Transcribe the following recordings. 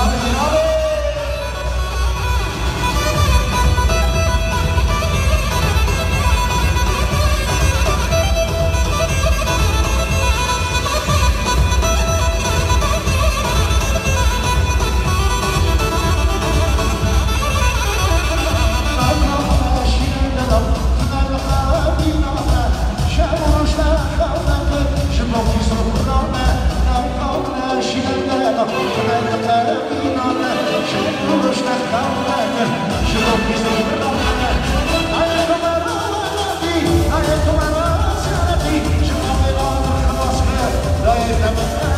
감사합니다. da.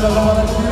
galera, vamos lá.